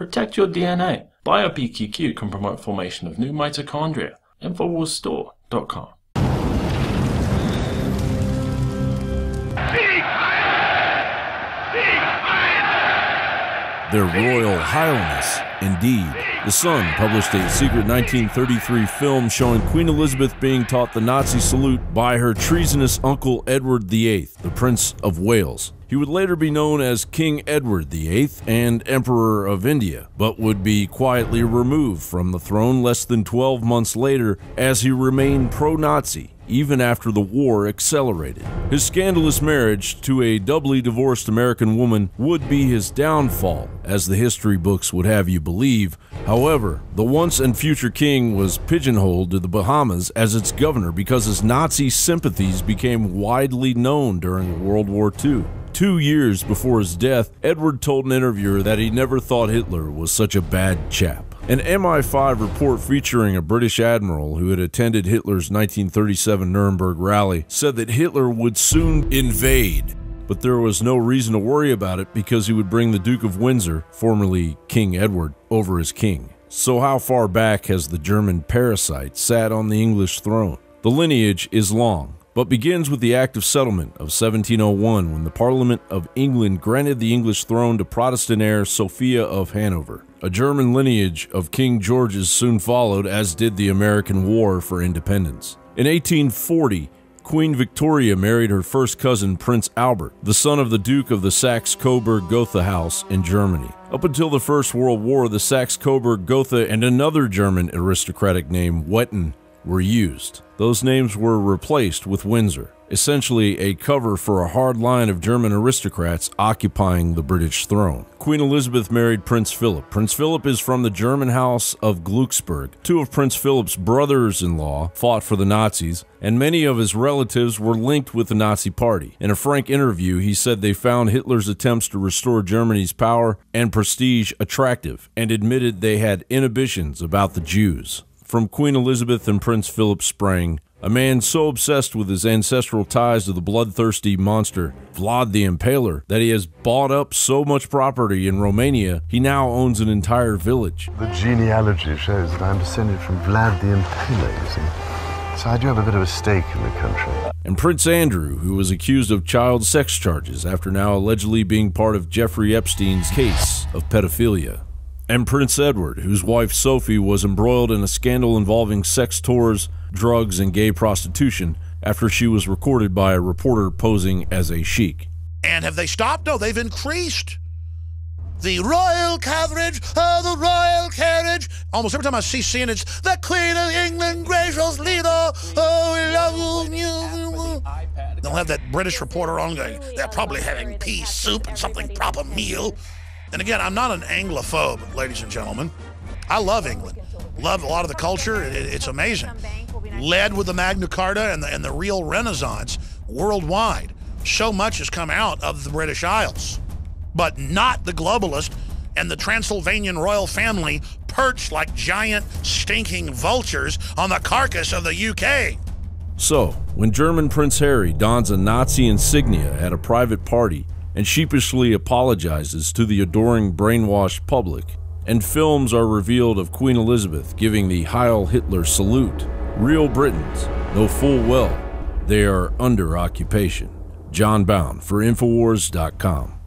Protect your DNA. BioPQQ can promote formation of new mitochondria. Infowarsstore.com. Their Royal Highness, indeed. The Sun published a secret 1933 film showing Queen Elizabeth being taught the Nazi salute by her treasonous uncle Edward VIII, the Prince of Wales. He would later be known as King Edward VIII and Emperor of India, but would be quietly removed from the throne less than 12 months later as he remained pro Nazi even after the war accelerated. His scandalous marriage to a doubly divorced American woman would be his downfall, as the history books would have you believe. However, the once and future king was pigeonholed to the Bahamas as its governor because his Nazi sympathies became widely known during World War II. Two years before his death, Edward told an interviewer that he never thought Hitler was such a bad chap. An MI5 report featuring a British admiral who had attended Hitler's 1937 Nuremberg rally said that Hitler would soon invade, but there was no reason to worry about it because he would bring the Duke of Windsor, formerly King Edward, over as king. So, how far back has the German parasite sat on the English throne? The lineage is long, but begins with the Act of Settlement of 1701 when the Parliament of England granted the English throne to Protestant heir Sophia of Hanover. A German lineage of King Georges soon followed, as did the American War for Independence. In 1840, Queen Victoria married her first cousin, Prince Albert, the son of the Duke of the Saxe Coburg Gotha House in Germany. Up until the First World War, the Saxe Coburg Gotha and another German aristocratic name, Wettin, were used. Those names were replaced with Windsor essentially a cover for a hard line of German aristocrats occupying the British throne. Queen Elizabeth married Prince Philip. Prince Philip is from the German house of Glücksburg. Two of Prince Philip's brothers in law fought for the Nazis, and many of his relatives were linked with the Nazi Party. In a frank interview, he said they found Hitler's attempts to restore Germany's power and prestige attractive and admitted they had inhibitions about the Jews. From Queen Elizabeth and Prince Philip sprang a man so obsessed with his ancestral ties to the bloodthirsty monster, Vlad the Impaler, that he has bought up so much property in Romania, he now owns an entire village. The genealogy shows that I'm descended from Vlad the Impaler, you see. So I do have a bit of a stake in the country. And Prince Andrew, who was accused of child sex charges after now allegedly being part of Jeffrey Epstein's case of pedophilia and Prince Edward, whose wife Sophie was embroiled in a scandal involving sex tours, drugs, and gay prostitution after she was recorded by a reporter posing as a sheik. And have they stopped? No, they've increased the royal coverage, oh, the royal carriage. Almost every time I see CNN, it's the Queen of England, gracious leader, oh, we love you. They'll have that British reporter on going, they're probably having pea soup and something proper meal. And again, I'm not an Anglophobe, ladies and gentlemen. I love England. Love a lot of the culture. It, it's amazing. Led with the Magna Carta and the, and the real Renaissance worldwide. So much has come out of the British Isles, but not the globalist and the Transylvanian royal family perched like giant stinking vultures on the carcass of the UK. So, when German Prince Harry dons a Nazi insignia at a private party, and sheepishly apologizes to the adoring brainwashed public, and films are revealed of Queen Elizabeth giving the Heil Hitler salute. Real Britons know full well they are under occupation. John Bowne for Infowars.com.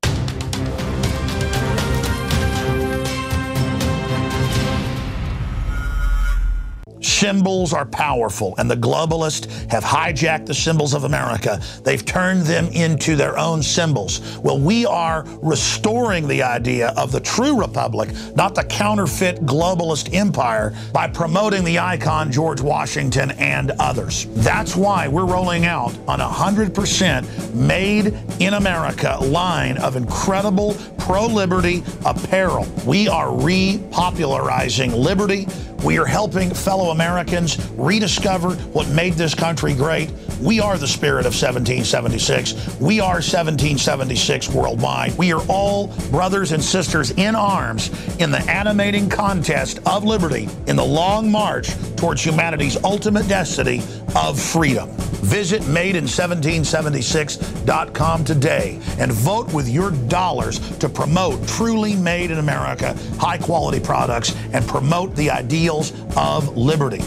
Symbols are powerful, and the globalists have hijacked the symbols of America. They've turned them into their own symbols. Well, we are restoring the idea of the true republic, not the counterfeit globalist empire, by promoting the icon George Washington and others. That's why we're rolling out an 100% made in America line of incredible pro liberty apparel. We are repopularizing liberty we are helping fellow Americans rediscover what made this country great We are the spirit of 1776. We are 1776 worldwide. We are all brothers and sisters in arms in the animating contest of liberty in the long march towards humanity's ultimate destiny of freedom. Visit madein1776.com today and vote with your dollars to promote truly made in America, high quality products, and promote the ideals of liberty.